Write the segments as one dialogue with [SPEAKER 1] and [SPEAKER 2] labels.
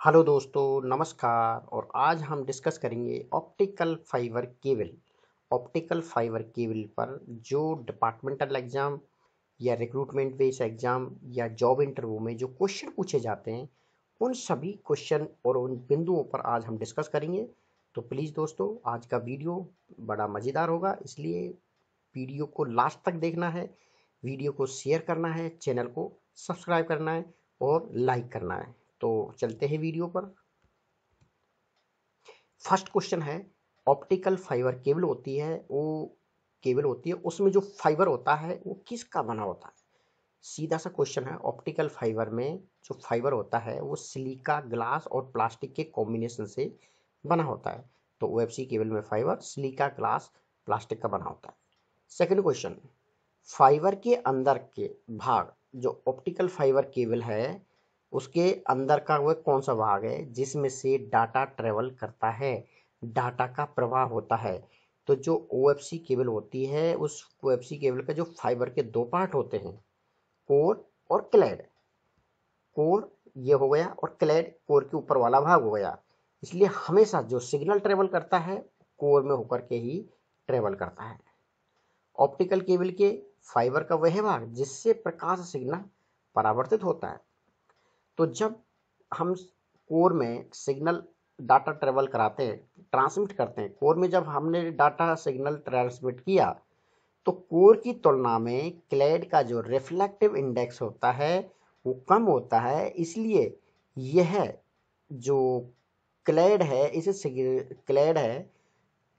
[SPEAKER 1] Hello दोस्तों, नमस्कार। और आज हम डिस्कस करेंगे optical fibre cable optical fibre cable पर जो डिपार्टमेंटल एग्ज़ाम या रिक्रूटमेंट बेस एग्ज़ाम या जॉब इंटरव्यू में जो क्वेश्चन पूछे जाते हैं, उन सभी क्वेश्चन और उन बिंदुओं पर आज हम डिस्कस करेंगे। तो प्लीज़ दोस्तों, आज का वीडियो बड़ा मज़ेदार होगा। इसलिए वीडियो को लास्ट तक देखना है वीडियो को शेयर करना है चैनल को सब्सक्राइब करना है और लाइक करना है। तो चलते हैं वीडियो पर। फ़र्स्ट क्वेश्चन है, ऑप्टिकल फाइबर केबल होती है, वो केबल होती है, उसमें जो फाइबर होता है, वो किसका बना होता है? सीधा सा क्वेश्चन है, ऑप्टिकल फाइबर में जो फाइबर होता है, वो सिलिका, ग्लास और प्लास्टिक के कॉम्बिनेशन से बना होता है। तो ओ केबल में फाइबर, सिलिका, ग्लास, प्लास्टिक का बना होता है। सेकेंड क्वेश्चन, फाइबर के अंदर के भाग, जो ऑप्टिकल फाइबर केबल है उसके अंदर का वह कौन सा भाग है, जिसमें से डाटा ट्रेवल करता है, डाटा का प्रवाह होता है। तो जो ओएफसी केबल होती है, उस ओएफसी केबल का जो फाइबर के दो पार्ट होते हैं, कोर और क्लैड। कोर ये हो गया और क्लैड कोर के ऊपर वाला भाग हो गया। इसलिए हमेशा जो सिग्नल ट्रेवल करता है, कोर में होकर के ही ट्रेवल करता है। ऑप्टिकल केबल के फाइबर का वह भाग जिससे प्रकाश सिग्नल परावर्तित होता है। तो जब हम कोर में सिग्नल डाटा ट्रेवल कराते हैं, ट्रांसमिट करते हैं, कोर में जब हमने डाटा सिग्नल ट्रांसमिट किया तो कोर की तुलना में क्लैड का जो रिफ्लेक्टिव इंडेक्स होता है, वो कम होता है। इसलिए यह जो क्लैड है, इसे क्लैड है,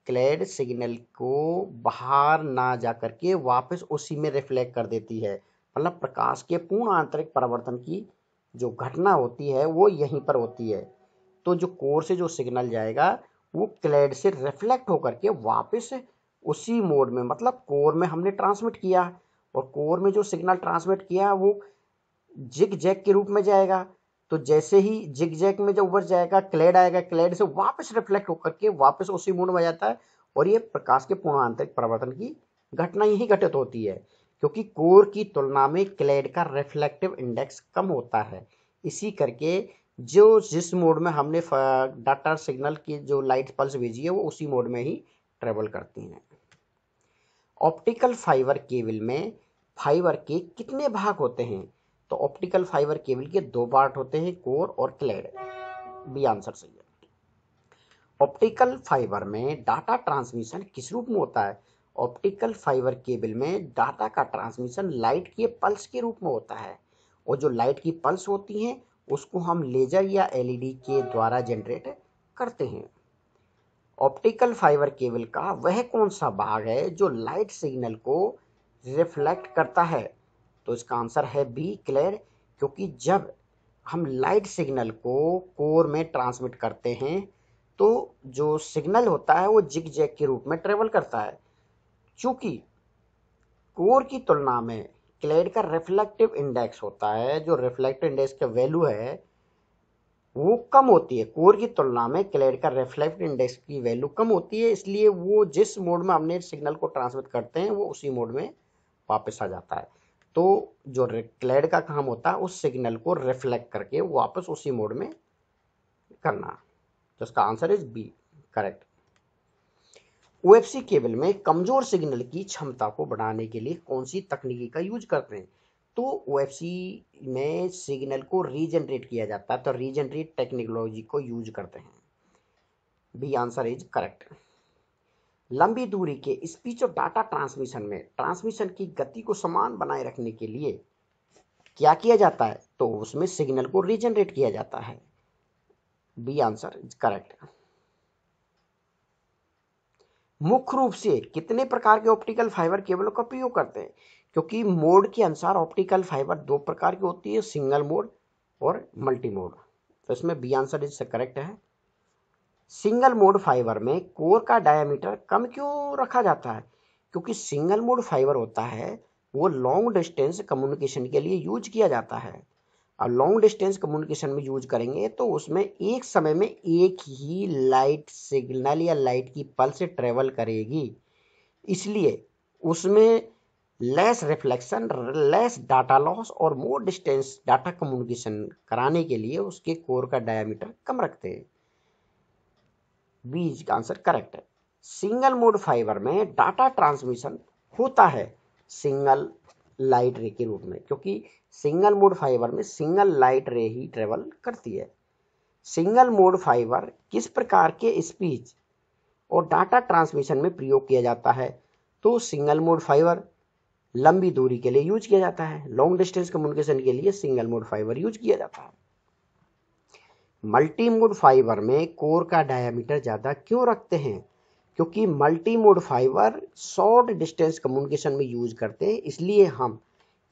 [SPEAKER 1] क्लैड सिग्नल को बाहर ना जा करके वापस उसी में रिफ्लेक्ट कर देती है। मतलब प्रकाश के पूर्ण आंतरिक परिवर्तन की जो घटना होती है, वो यहीं पर होती है। तो जो कोर से जो सिग्नल जाएगा, वो क्लैड से रिफ्लेक्ट होकर के वापस उसी मोड में मतलब कोर में हमने ट्रांसमिट किया और कोर में जो सिग्नल ट्रांसमिट किया, वो जिग जैक के रूप में जाएगा। तो जैसे ही जिग जैक में जब ऊपर जाएगा, क्लेड आएगा, क्लेड से वापस रिफ्लेक्ट होकर के वापस उसी मोड में जाता है और ये प्रकाश के पूर्ण आंतरिक परिवर्तन की घटना यही घटित होती है। क्योंकि कोर की तुलना में क्लेड का रिफ्लेक्टिव इंडेक्स कम होता है। इसी करके जो जिस मोड में हमने डाटा सिग्नल की जो लाइट पल्स भेजी है, वो उसी मोड में ही ट्रेवल करती हैं। ऑप्टिकल फाइबर केबल में फाइबर के कितने भाग होते हैं? तो ऑप्टिकल फाइबर केबल के दो पार्ट होते हैं, कोर और क्लेड। भी आंसर सही है। ऑप्टिकल फाइबर में डाटा ट्रांसमिशन किस रूप में होता है? ऑप्टिकल फाइबर केबल में डाटा का ट्रांसमिशन लाइट के पल्स के रूप में होता है। और जो लाइट की पल्स होती हैं, उसको हम लेजर या एलईडी के द्वारा जनरेट करते हैं। ऑप्टिकल फाइबर केबल का वह कौन सा भाग है जो लाइट सिग्नल को रिफ्लेक्ट करता है? तो इसका आंसर है बी क्लियर, क्योंकि जब हम लाइट सिग्नल को कोर में ट्रांसमिट करते हैं तो जो सिग्नल होता है वो जिग जैग के रूप में ट्रेवल करता है। चूँकि कोर की तुलना में क्लेड का रिफ्लेक्टिव इंडेक्स होता है, जो रिफ्लेक्टिव इंडेक्स का वैल्यू है, वो कम होती है। कोर की तुलना में क्लेड का रिफ्लेक्टिव इंडेक्स की वैल्यू कम होती है, इसलिए वो जिस मोड में हमने सिग्नल को ट्रांसमिट करते हैं, वो उसी मोड में वापस आ जाता है। तो जो क्लेड का काम होता है, उस सिग्नल को रिफ्लेक्ट करके वापस उसी मोड में करना। तो इसका आंसर इज़ बी करेक्ट ओ केबल में कमज़ोर सिग्नल की क्षमता को बढ़ाने के लिए कौन सी तकनीकी का यूज़ करते हैं? तो ओ में सिग्नल को रीजनरेट किया जाता है तो रीजनरेट टेक्नोलॉजी को यूज़ करते हैं। बी आंसर इज़ करेक्ट लंबी दूरी के स्पीच और डाटा ट्रांसमिशन में ट्रांसमिशन की गति को समान बनाए रखने के लिए क्या किया जाता है? तो उसमें सिग्नल को रीजनरेट किया जाता है। बी आंसर इज़ करेक्ट मुख्य रूप से कितने प्रकार के ऑप्टिकल फाइबर केबलों का उपयोग करते हैं? क्योंकि मोड के अनुसार ऑप्टिकल फाइबर दो प्रकार की होती है सिंगल मोड और मल्टी मोड तो इसमें बी आंसर इज़ करेक्ट है। सिंगल मोड फाइबर में कोर का डायमीटर कम क्यों रखा जाता है? क्योंकि सिंगल मोड फाइबर होता है, वो लॉन्ग डिस्टेंस कम्युनिकेशन के लिए यूज़ किया जाता है। और लॉन्ग डिस्टेंस कम्युनिकेशन में यूज़ करेंगे तो उसमें एक समय में एक ही लाइट सिग्नल या लाइट की पल्स ट्रेवल करेगी। इसलिए उसमें less reflection less data loss और मोर डिस्टेंस डाटा कम्युनिकेशन कराने के लिए उसके कोर का डायमीटर कम रखते हैं। बीज का आंसर करेक्ट है। सिंगल मोड फाइबर में डाटा ट्रांसमिशन होता है। सिंगल लाइट रे के रूप में, क्योंकि सिंगल मोड फाइबर में सिंगल लाइट रे ही ट्रेवल करती है। सिंगल मोड फाइबर किस प्रकार के स्पीच और डाटा ट्रांसमिशन में प्रयोग किया जाता है तो सिंगल मोड फाइबर लंबी दूरी के लिए यूज़ किया जाता है। लॉन्ग डिस्टेंस कम्युनिकेशन के लिए सिंगल मोड फाइबर यूज़ किया जाता है। मल्टी मोड फाइबर में कोर का डायमीटर ज़्यादा क्यों रखते हैं? क्योंकि multi mode fibre short distance communication में यूज़ करते हैं, इसलिए हम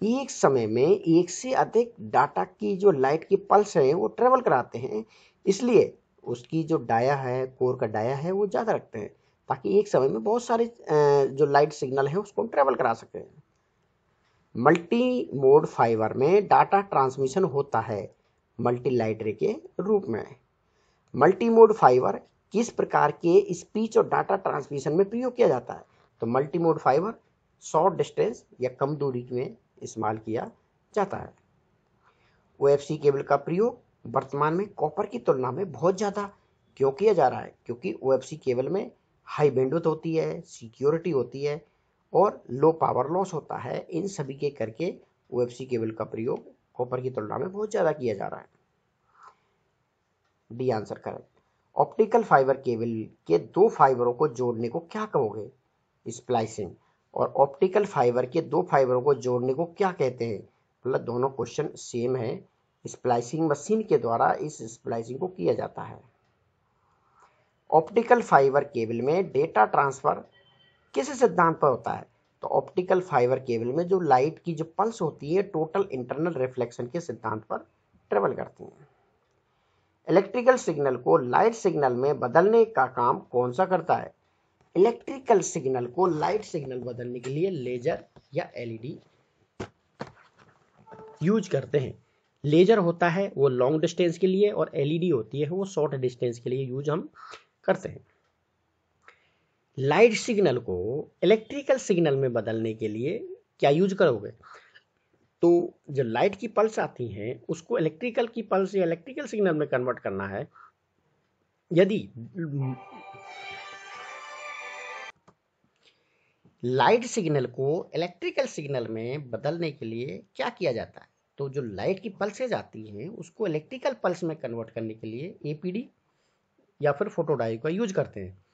[SPEAKER 1] एक समय में एक से अधिक डाटा की जो लाइट की पल्स है, वो ट्रेवल कराते हैं। इसलिए उसकी जो डाया है कोर का डाया है, वो ज़्यादा रखते हैं, ताकि एक समय में बहुत सारे जो लाइट सिग्नल है, उसको हम ट्रेवल करा सकें। मल्टी मोड फाइबर में डाटा ट्रांसमिशन होता है मल्टी लाइट रे के रूप में। मल्टी मोड फाइबर किस प्रकार के स्पीच और डाटा ट्रांसमिशन में प्रयोग किया जाता है? तो multi mode fibre, short distance या कम दूरी में इस्तेमाल किया जाता है। ओएफसी केबल का प्रयोग वर्तमान में कॉपर की तुलना में बहुत ज़्यादा क्यों किया जा रहा है? क्योंकि ओएफसी केबल में हाई बैंडविड्थ होती है, सिक्योरिटी होती है और लो पावर लॉस होता है। इन सभी के करके ओएफसी केबल का प्रयोग कॉपर की तुलना में बहुत ज़्यादा किया जा रहा है। D answer correct. Optical fibre cable के दो फाइबरों को जोड़ने को क्या कहोगे? स्प्लाइसिंग। और ऑप्टिकल फाइबर के दो फाइबरों को जोड़ने को क्या कहते हैं? मतलब दोनों क्वेश्चन सेम है। स्प्लाइसिंग मशीन के द्वारा इस स्प्लाइसिंग को किया जाता है। ऑप्टिकल फाइबर केबल में डेटा ट्रांसफ़र किस सिद्धांत पर होता है? तो ऑप्टिकल फाइबर केबल में जो लाइट की जो पल्स होती है, टोटल इंटरनल रिफ्लेक्शन के सिद्धांत पर ट्रेवल करती हैं। इलेक्ट्रिकल सिग्नल को लाइट सिग्नल में बदलने का काम कौन सा करता है? इलेक्ट्रिकल सिग्नल को लाइट सिग्नल बदलने के लिए लेजर या एलईडी यूज़ करते हैं। लेजर होता है वो लॉन्ग डिस्टेंस के लिए और एलईडी होती है वो शॉर्ट डिस्टेंस के लिए यूज़ हम करते हैं। लाइट सिग्नल को इलेक्ट्रिकल सिग्नल में बदलने के लिए क्या यूज़ करोगे? तो जो लाइट की पल्स आती हैं, उसको इलेक्ट्रिकल की पल्स या इलेक्ट्रिकल सिग्नल में कन्वर्ट करना है। यदि लाइट सिग्नल को इलेक्ट्रिकल सिग्नल में बदलने के लिए क्या किया जाता है? तो जो लाइट की पल्सेज आती हैं, उसको इलेक्ट्रिकल पल्स में कन्वर्ट करने के लिए एपीडी या फिर फोटोडायोड का यूज़ करते हैं।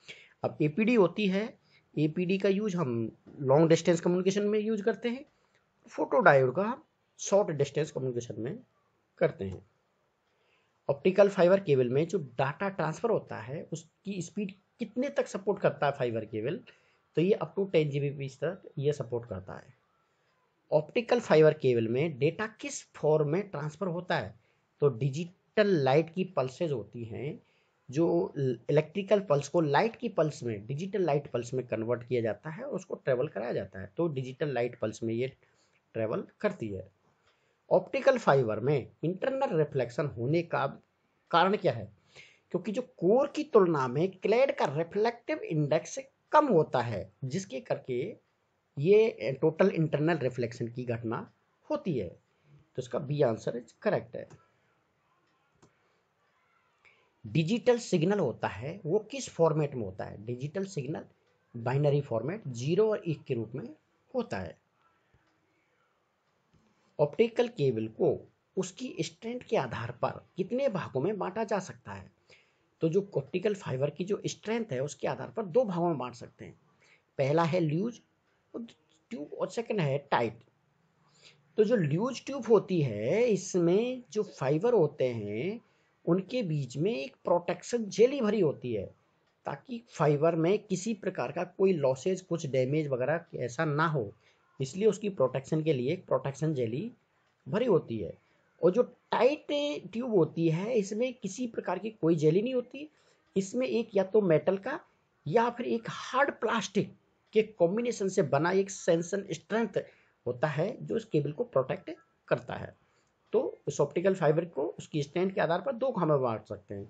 [SPEAKER 1] अब एपीडी होती है। एपीडी का यूज़ हम लॉन्ग डिस्टेंस कम्युनिकेशन में यूज़ करते हैं। फ़ोटो डायोड का शॉर्ट डिस्टेंस कम्युनिकेशन में करते हैं। ऑप्टिकल फाइबर केबल में जो डाटा ट्रांसफ़र होता है, उसकी स्पीड कितने तक सपोर्ट करता है फाइबर केबल तो ये अप टू टेन जी तक ये सपोर्ट करता है। ऑप्टिकल फाइबर केबल में डेटा किस फॉर्म में ट्रांसफ़र होता है तो डिजिटल लाइट की पल्सेज होती हैं, जो इलेक्ट्रिकल पल्स को लाइट की पल्स में, डिजिटल लाइट पल्स में कन्वर्ट किया जाता है और उसको ट्रेवल कराया जाता है। तो डिजिटल लाइट पल्स में ये ट्रेवल करती है। ऑप्टिकल फाइबर में इंटरनल रिफ्लेक्शन होने का कारण क्या है? क्योंकि जो कोर की तुलना में क्लेड का रिफ्लेक्टिव इंडेक्स कम होता है, जिसके करके ये टोटल इंटरनल रिफ्लेक्शन की घटना होती है। तो इसका बी आंसर इज़ करेक्ट है। डिजिटल सिग्नल होता है, वो किस फॉर्मेट में होता है? Digital signal binary format zero और एक के रूप में होता है। ऑप्टिकल केबल को उसकी स्ट्रेंथ के आधार पर कितने भागों में बांटा जा सकता है? तो जो ऑप्टिकल फाइबर की जो स्ट्रेंथ है, उसके आधार पर दो भागों में बांट सकते हैं। पहला है ल्यूज ट्यूब और सेकंड है टाइट तो जो ल्यूज ट्यूब होती है, इसमें जो फाइबर होते हैं, उनके बीच में एक प्रोटेक्शन जेली भरी होती है, ताकि फाइबर में किसी प्रकार का कोई लॉसेज कुछ डैमेज वगैरह ऐसा ना हो। इसलिए उसकी प्रोटेक्शन के लिए एक प्रोटेक्शन जेली भरी होती है। और जो टाइट ट्यूब होती है, इसमें किसी प्रकार की कोई जेली नहीं होती। इसमें एक या तो मेटल का या फिर एक हार्ड प्लास्टिक के कॉम्बिनेशन से बना एक सेंसन स्ट्रेंथ होता है, जो इस केबल को प्रोटेक्ट करता है। तो उस ऑप्टिकल फाइबर को उसकी स्ट्रेंथ के आधार पर दो भाग में बांट सकते हैं,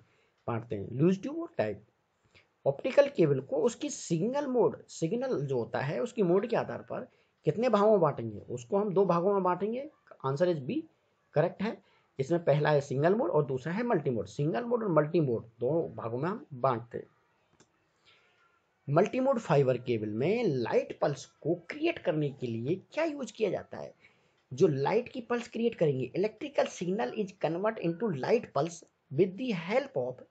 [SPEAKER 1] बांटते हैं लूज ट्यूब और टाइट ऑप्टिकल केबल को उसकी सिग्नल मोड सिग्नल जो होता है, उसकी मोड के आधार पर कितने भागों में बांटेंगे? उसको हम दो भागों में बांटेंगे। आंसर इज़ बी, करेक्ट है। इसमें पहला है सिंगल मोड और दूसरा है मल्टी मोड सिंगल मोड और मल्टी मोड दोनों भागों में हम बांटते हैं। मल्टी मोड फाइबर केबल में लाइट पल्स को क्रिएट करने के लिए क्या यूज़ किया जाता है? जो लाइट की पल्स क्रिएट करेंगे electrical signal is convert into light pulse with the help of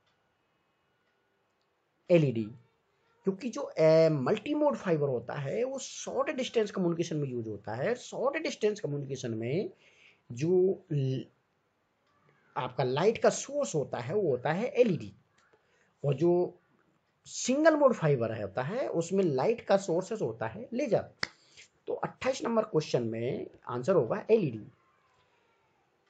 [SPEAKER 1] LED क्योंकि जो मल्टी मोड फाइबर होता है, वो शॉर्ट डिस्टेंस कम्युनिकेशन में यूज़ होता है। शॉर्ट डिस्टेंस कम्युनिकेशन में जो आपका लाइट का सोर्स होता है, वो होता है एलईडी और जो सिंगल मोड फाइबर होता है, उसमें लाइट का सोर्सेस होता है लेजर तो 28 नंबर क्वेश्चन में आंसर होगा LED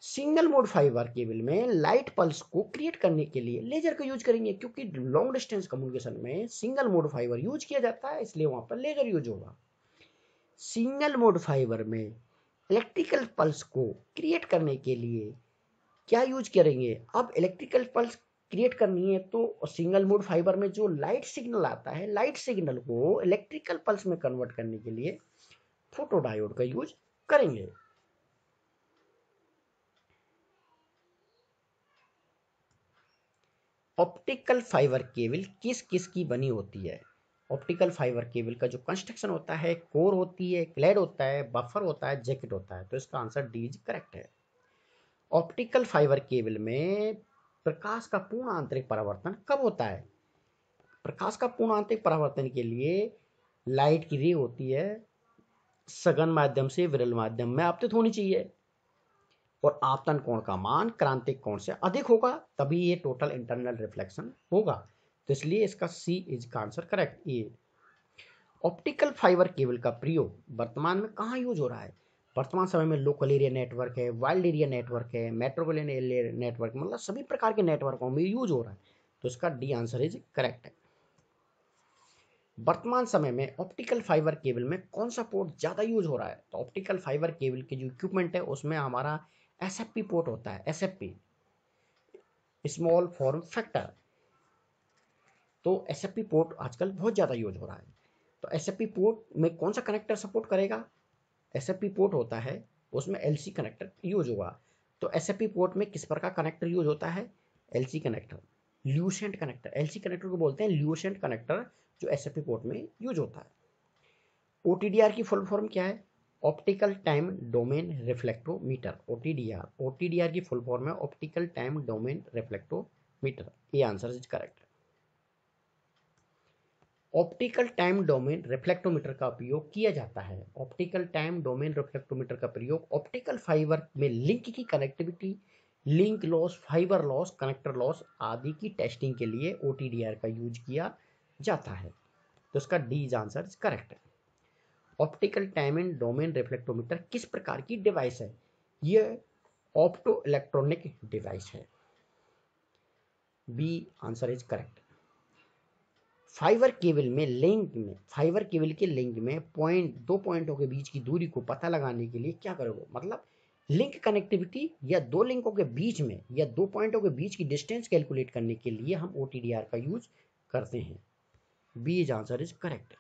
[SPEAKER 1] single mode fibre cable में लाइट पल्स को क्रिएट करने के लिए लेजर का यूज़ करेंगे, क्योंकि लॉन्ग डिस्टेंस कम्युनिकेशन में सिंगल मोड फाइबर यूज़ किया जाता है, इसलिए वहाँ पर लेजर यूज़ होगा। सिंगल मोड फाइबर में इलेक्ट्रिकल पल्स को क्रिएट करने के लिए क्या यूज़ करेंगे? अब इलेक्ट्रिकल पल्स क्रिएट करनी है तो सिंगल मोड फाइबर में जो लाइट सिग्नल आता है, लाइट सिग्नल को इलेक्ट्रिकल पल्स में कन्वर्ट करने के लिए फोटोडायोड का यूज़ करेंगे। ऑप्टिकल फाइबर केबल किस किस की बनी होती है? ऑप्टिकल फाइबर केबल का जो कंस्ट्रक्शन होता है, कोर होती है, क्लेड होता है, बफर होता है, जैकेट होता है तो इसका आंसर डी इज़ करेक्ट है। ऑप्टिकल फाइबर केबल में प्रकाश का पूर्ण आंतरिक परावर्तन कब होता है? प्रकाश का पूर्ण आंतरिक परावर्तन के लिए लाइट की रे होती है, सघन माध्यम से विरल माध्यम में आपतित होनी चाहिए। और आपतन कोण का मान क्रांतिक कोण से अधिक होगा, तभी ये टोटल इंटरनल रिफ्लेक्शन होगा। तो इसलिए इसका सी इज़ का आंसर करेक्ट ये ऑप्टिकल फाइबर केबल का प्रयोग वर्तमान में कहाँ यूज़ हो रहा है? वर्तमान समय में लोकल एरिया नेटवर्क है वाइल्ड एरिया नेटवर्क है मेट्रोपोलियन एरिया नेटवर्क मतलब सभी प्रकार के नेटवर्कों में यूज़ हो रहा है। तो इसका डी आंसर इज़ करेक्ट है। वर्तमान समय में ऑप्टिकल फाइबर केबल में कौन सा पोर्ट ज़्यादा यूज़ हो रहा है? तो ऑप्टिकल फाइबर केबल के जो इक्विपमेंट है, उसमें हमारा एस पोर्ट होता है एस स्मॉल फॉर्म फैक्टर तो एस पोर्ट आजकल बहुत ज़्यादा यूज़ हो रहा है। तो एस पोर्ट में कौन सा कनेक्टर सपोर्ट करेगा? एस पोर्ट होता है, उसमें एलसी कनेक्टर यूज़ होगा। तो एस पोर्ट में किस प्रकार कनेक्टर यूज़ होता है? LC connector lucent connector LC connector को बोलते हैं ल्यूसेंट कनेक्टर जो एस पोर्ट में यूज़ होता है। ओटीडीआर की फुल फॉर्म क्या है? Optical time domain reflectometer OTDR OTDR की फुल फॉर्म है ऑप्टिकल टाइम डोमेन रिफ्लेक्टोमीटर। ये answer is correct. Optical time domain reflectometer का उपयोग किया जाता है। ऑप्टिकल टाइम डोमेन रिफ्लेक्टोमीटर का प्रयोग ऑप्टिकल फाइबर में लिंक की connectivity, link loss, fibre loss, connector loss आदि की टेस्टिंग के लिए ओटीडीआर का यूज़ किया जाता है। तो इसका डी इज़ आंसर करेक्ट है optical time and domain reflectometer किस प्रकार की डिवाइस है? यह ऑप्टो इलेक्ट्रॉनिक डिवाइस है। B answer is correct fibre cable में लिंक में, फाइबर केबल के लिंक में पॉइंट दो पॉइंटों के बीच की दूरी को पता लगाने के लिए क्या करोगे? मतलब लिंक कनेक्टिविटी या दो लिंकों के बीच में या दो पॉइंटों के बीच की डिस्टेंस कैलकुलेट करने के लिए हम ओटीडीआर का यूज़ करते हैं। B is answer is correct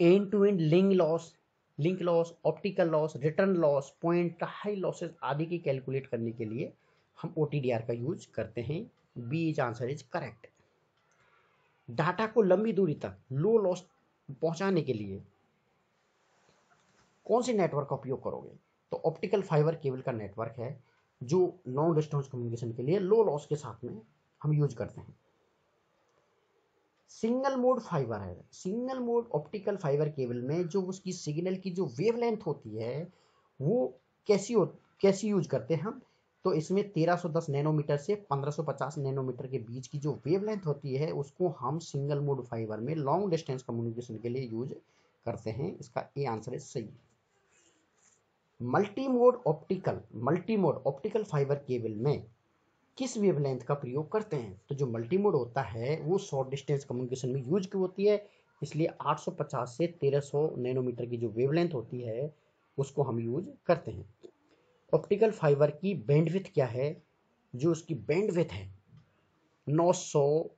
[SPEAKER 1] end to end link loss link loss optical loss return loss point high losses आदि की कैलकुलेट करने के लिए हम ओटीडीआर का यूज़ करते हैं। B is answer is correct data को लंबी दूरी तक लो लॉस पहुँचाने के लिए कौन से नेटवर्क का उपयोग करोगे? तो ऑप्टिकल फाइबर केबल का नेटवर्क है, जो लॉन्ग डिस्टेंस कम्युनिकेशन के लिए लो लॉस के साथ में हम यूज़ करते हैं। सिंगल मोड फाइबर है। Single mode optical fibre cable में जो उसकी सिग्नल की जो वेवलेंथ होती है, वो कैसी हो, कैसी यूज़ करते हैं हम? तो इसमें 1310 नैनोमीटर से 1550 नैनोमीटर के बीच की जो वेवलेंथ होती है, उसको हम सिंगल मोड फाइबर में लॉन्ग डिस्टेंस कम्युनिकेशन के लिए यूज़ करते हैं। इसका ए आंसर है सही। Multi mode optical multi mode optical fibre cable में किस वेवलेंथ का प्रयोग करते हैं? तो जो मल्टी मोड होता है, वो शॉर्ट डिस्टेंस कम्युनिकेशन में यूज़ की होती है। इसलिए 850 से 1300 नैनोमीटर की जो वेवलेंथ होती है, उसको हम यूज़ करते हैं। ऑप्टिकल फाइबर की बैंडविथ क्या है? जो उसकी बैंडविथ है 900 900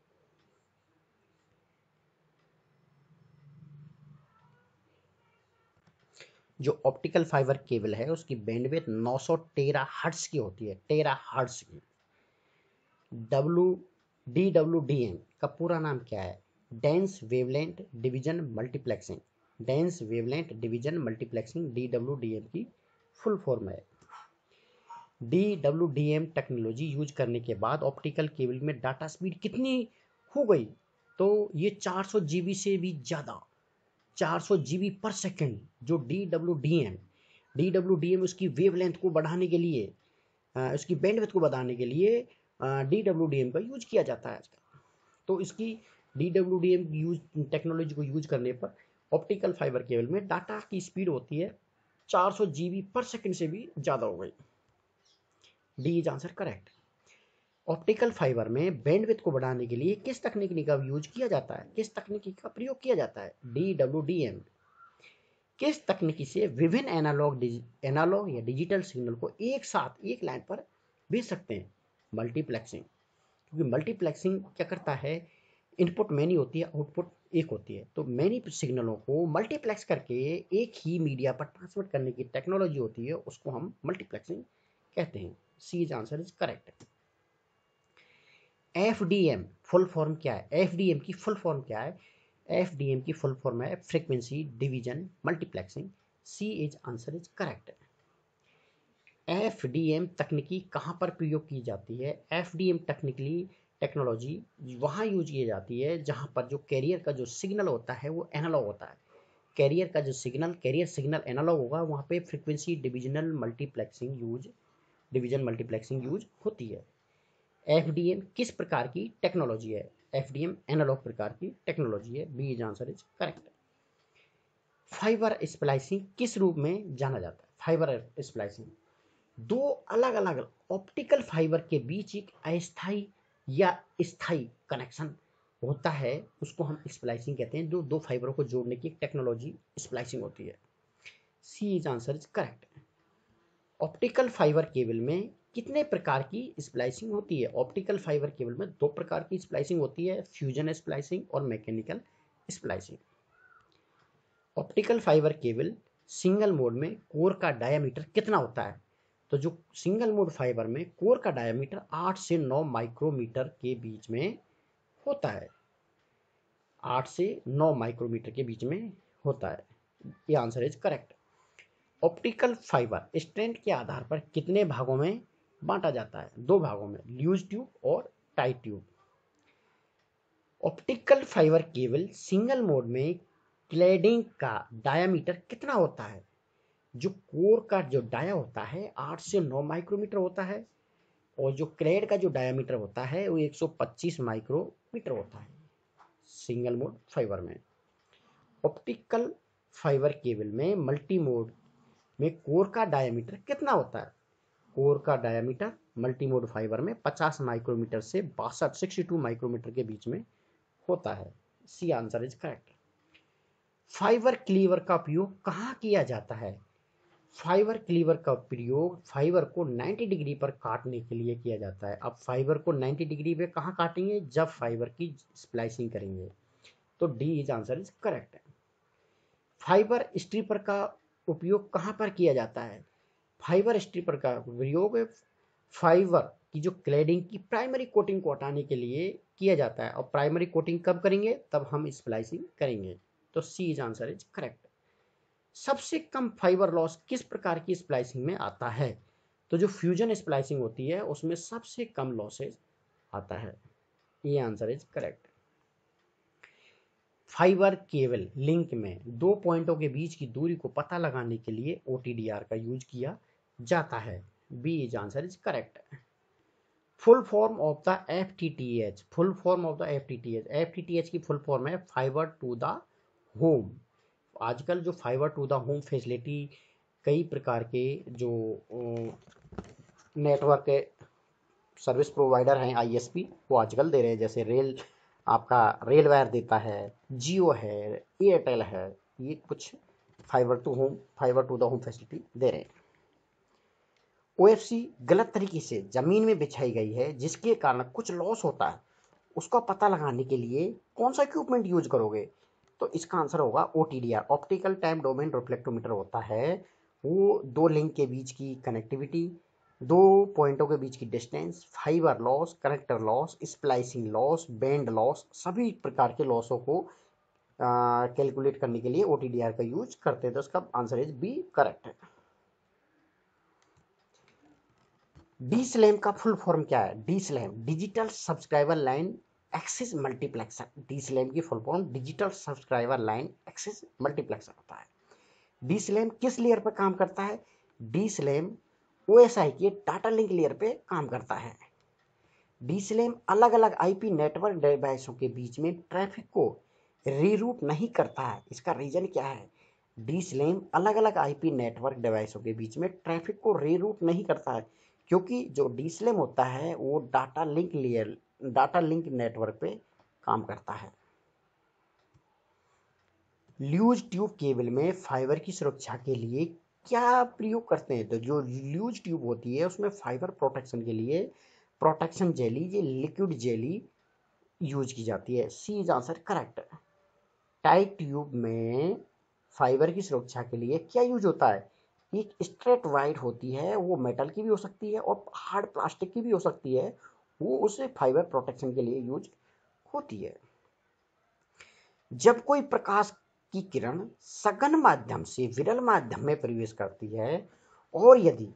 [SPEAKER 1] जो ऑप्टिकल फाइबर केबल है, उसकी बैंडविथ 900 टेरा हर्ट्स की होती है टेरा हर्ट्स की। W D W D M का पूरा नाम क्या है? Dense wavelength division multiplexing dense wavelength division multiplexing D W D M की फुल फॉर्म है। D W D M technology use करने के बाद ऑप्टिकल केबल में डाटा स्पीड कितनी हो गई? तो ये 400 जीबी से भी ज़्यादा 400 जीबी पर सेकंड जो D W D M D W D M उसकी वेवलेंथ को बढ़ाने के लिए उसकी बैंडविड्थ को बढ़ाने के लिए डी डब्ल्यू डी एम का यूज़ किया जाता है आजकल। तो इसकी D W D M use, technology को यूज़ करने पर ऑप्टिकल फाइबर केबल में डाटा की स्पीड होती है 400 जीबी पर सेकंड से भी ज़्यादा हो गई। D is answer correct optical fibre में बैंडविड्थ को बढ़ाने के लिए किस तकनीकी का यूज़ किया जाता है? किस तकनीकी का प्रयोग किया जाता है? डी डब्ल्यू डी एम किस तकनीकी से विभिन्न एनालॉग एनालॉग या डिजिटल सिग्नल को एक साथ, एक लाइन पर भेज सकते हैं? मल्टीप्लेक्सिंग क्योंकि मल्टीप्लेक्सिंग क्या करता है? इनपुट मैनी होती है आउटपुट एक होती है। तो मैनी सिग्नलों को मल्टीप्लेक्स करके एक ही मीडिया पर ट्रांसमिट करने की टेक्नोलॉजी होती है, उसको हम मल्टीप्लेक्सिंग कहते हैं। C is answer is correct F D M full form क्या है? एफ़ डी एम की फुल फॉर्म क्या है? एफ़ डी एम की फुल फॉर्म है frequency division multiplexing C is answer is correct F D M तकनीकी कहाँ पर प्रयोग की जाती है? F D M technically technology वहाँ यूज़ की जाती है, जहाँ पर जो कैरियर का जो सिग्नल होता है, वो एनालॉग होता है। कैरियर का जो सिग्नल कैरियर सिग्नल एनालॉग होगा, वहाँ पे frequency divisional multiplexing use division multiplexing use होती है। एफ़ डी एम किस प्रकार की टेक्नोलॉजी है? एफ़ डी एम एनालॉग प्रकार की टेक्नोलॉजी है। B is answer is correct fibre splicing किस रूप में जाना जाता है? फाइबर स्प्लाइसिंग दो अलग अलग ऑप्टिकल फाइबर के बीच एक अस्थाई या स्थायी कनेक्शन होता है, उसको हम स्प्लाइसिंग कहते हैं, जो दो फाइबरों को जोड़ने की टेक्नोलॉजी स्प्लाइसिंग होती है। C is answer is correct optical fibre cable में कितने प्रकार की स्प्लाइसिंग होती है? ऑप्टिकल फाइबर केबल में दो प्रकार की स्प्लाइसिंग होती है फ्यूजन स्प्लाइसिंग और mechanical splicing optical fibre cable single mode में कोर का डायामीटर कितना होता है? तो जो सिंगल मोड फाइबर में कोर का डायामीटर 8 से 9 माइक्रोमीटर के बीच में होता है। 8 से 9 माइक्रोमीटर के बीच में होता है। ये answer is correct optical fibre strength के आधार पर कितने भागों में बांटा जाता है? दो भागों में ल्यूज ट्यूब और tight tube optical fibre cable single mode में क्लेडिंग का डायामीटर कितना होता है? जो कोर का जो डाया होता है, आठ से नौ माइक्रोमीटर होता है, और जो क्रेड का जो डायामीटर होता है, वो 125 माइक्रोमीटर होता है, सिंगल मोड फाइबर में। ऑप्टिकल फाइबर केबल में मल्टी मोड में कोर का डायामीटर कितना होता है? कोर का डायामीटर मल्टी मोड फाइबर में 50 माइक्रोमीटर से बासठ, सिक्सटी टू माइक्रोमीटर के बीच में होता है। C answer is correct. Fibre cleaver का उपयोग कहाँ किया जाता है? फाइबर क्लीवर का प्रयोग फाइबर को 90 डिग्री पर काटने के लिए किया जाता है। अब फाइबर को 90 डिग्री पे कहाँ काटेंगे? जब फाइबर की स्प्लाइसिंग करेंगे। तो D is answer is correct है। फाइबर स्ट्रीपर का उपयोग कहाँ पर किया जाता है? फाइबर स्ट्रिपर का प्रयोग फाइबर की जो क्लेडिंग की प्राइमरी कोटिंग को हटाने के लिए किया जाता है। और प्राइमरी कोटिंग कब करेंगे? तब हम स्प्लाइसिंग करेंगे। तो C is answer is correct. सबसे कम फाइबर लॉस किस प्रकार की स्प्लाइसिंग में आता है? तो जो फ्यूजन स्प्लाइसिंग होती है, उसमें सबसे कम लॉसेज आता है। ये answer is correct fibre cable link में दो पॉइंटों के बीच की दूरी को पता लगाने के लिए ओटीडीआर का यूज़ किया जाता है। B is answer is correct full form of the F T T H full form of the F T T H F T T H की फुल फॉर्म है फाइबर टू द होम आजकल जो fibre to the home facility कई प्रकार के जो network service provider हैं ISP वो आजकल दे रहे हैं। जैसे रेल, आपका रेल वायर देता है, जियो है, एयरटेल है, ये कुछ fibre to home, fibre to the home facility दे रहे हैं। OFC गलत तरीके से ज़मीन में बिछाई गई है, जिसके कारण कुछ लॉस होता है। उसका पता लगाने के लिए कौन सा इक्विपमेंट यूज़ करोगे? तो इसका आंसर होगा O T D R optical time domain reflectometer होता है। वो दो लिंक के बीच की कनेक्टिविटी दो पॉइंटों के बीच की distance fibre loss connector loss splicing loss band loss सभी प्रकार के लॉसों को कैलकुलेट करने के लिए ओटीडीआर का यूज़ करते हैं। तो उसका आंसर इज़ बी करेक्ट है। डी स्लैम का फुल फॉर्म क्या है? DSLAM digital subscriber line access multiplexer DSLAM की full form digital subscriber line access multiplexer होता है। डी स्लैम किस लेयर पर काम करता है? D slam O S I के डाटा लिंक लेयर पे काम करता है। डी स्लैम अलग अलग आईपी नेटवर्क डिवाइसों के बीच में ट्रैफ़िक को रीरूट नहीं करता है। इसका रीजन क्या है? डी स्लैम अलग अलग आईपी नेटवर्क डिवाइसों के बीच में ट्रैफ़िक को रीरूट नहीं करता है, क्योंकि जो डी स्लैम होता है, वो data link layer data link network पे काम करता है। ल्यूज ट्यूब केबल में फाइबर की सुरक्षा के लिए क्या प्रयोग करते हैं? तो जो ल्यूज ट्यूब होती है, उसमें फाइबर प्रोटेक्शन के लिए प्रोटेक्शन जेली, ये लिक्विड जेली यूज़ की जाती है। C is answer correct. Tight tube में फाइबर की सुरक्षा के लिए क्या यूज़ होता है? एक स्ट्रेट वाइट होती है, वो मेटल की भी हो सकती है और हार्ड प्लास्टिक की भी हो सकती है। वो उसे फाइबर प्रोटेक्शन के लिए यूज़ होती है। जब कोई प्रकाश की किरण सघन माध्यम से विरल माध्यम में प्रवेश करती है और यदि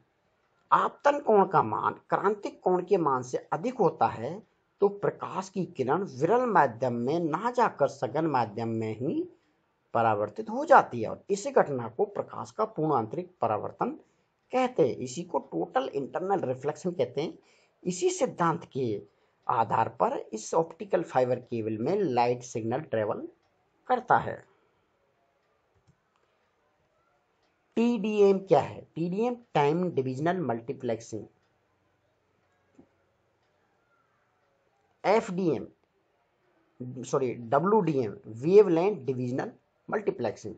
[SPEAKER 1] आपतन कोण का मान क्रांतिक कोण के मान से अधिक होता है तो प्रकाश की किरण विरल माध्यम में ना जाकर सघन माध्यम में ही परावर्तित हो जाती है और इसी घटना को प्रकाश का पूर्ण आंतरिक परावर्तन कहते हैं। इसी को टोटल इंटरनल रिफ्लेक्शन कहते हैं। इसी सिद्धांत के आधार पर इस ऑप्टिकल फाइबर केबल में लाइट सिग्नल ट्रेवल करता है। टीडीएम क्या है? TDM time divisional multiplexing. FDM sorry WDM wavelength divisional multiplexing.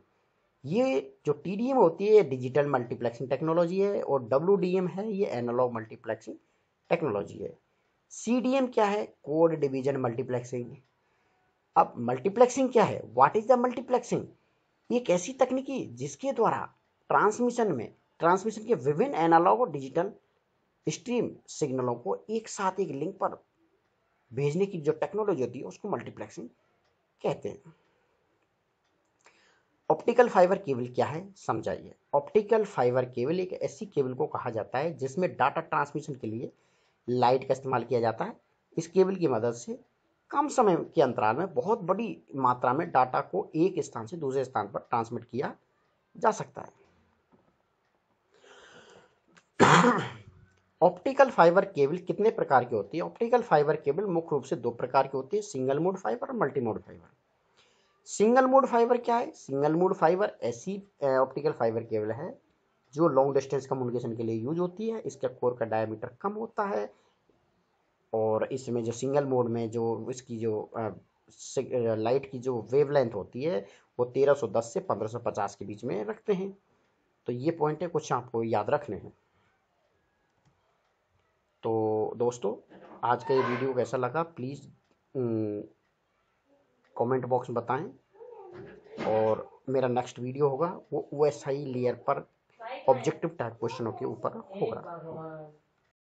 [SPEAKER 1] ये जो टी होती है डिजिटल मल्टीप्लेक्सिंग टेक्नोलॉजी है, और डब्ल्यू है, ये एनालॉग मल्टीप्लेक्सिंग टेक्नोलॉजी है। सीडीएम क्या है? कोड डिवीज़न मल्टीप्लेक्सिंग अब मल्टीप्लेक्सिंग क्या है? व्हाट इज़ द मल्टीप्लेक्सिंग एक ऐसी तकनीकी जिसके द्वारा ट्रांसमिशन में ट्रांसमिशन के विभिन्न एनालॉग और डिजिटल स्ट्रीम सिग्नलों को एक साथ एक लिंक पर भेजने की जो टेक्नोलॉजी होती है, उसको मल्टीप्लेक्सिंग कहते हैं। ऑप्टिकल फाइबर केबल क्या है? समझाइए। ऑप्टिकल फाइबर केबल एक ऐसी केबल को कहा जाता है जिसमें डाटा ट्रांसमिशन के लिए लाइट का इस्तेमाल किया जाता है। इस केबल की मदद से कम समय के अंतराल में बहुत बड़ी मात्रा में डाटा को एक स्थान से दूसरे स्थान पर ट्रांसमिट किया जा सकता है। ऑप्टिकल फाइबर केबल कितने प्रकार की होती है? ऑप्टिकल फाइबर केबल मुख्य रूप से दो प्रकार की होती है, सिंगल मोड फाइबर और multi mode fibre. Single mode fibre क्या है? सिंगल मोड फाइबर ऐसी ऑप्टिकल फाइबर केबल है जो लॉन्ग डिस्टेंस कम्युनिकेशन के लिए यूज़ होती है, इसका कोर का डायमीटर कम होता है और इसमें जो सिंगल मोड में जो इसकी जो लाइट की जो वेवलेंथ होती है, वो 1310 से 1550 के बीच में रखते हैं। तो ये पॉइंट है, कुछ आपको याद रखने हैं। तो दोस्तों, आज का ये वीडियो कैसा लगा? प्लीज़ कमेंट बॉक्स में बताएँ। और मेरा नेक्स्ट वीडियो होगा, वो आई लेयर पर ऑब्जेक्टिव टाइप क्वेश्चनों के ऊपर होगा।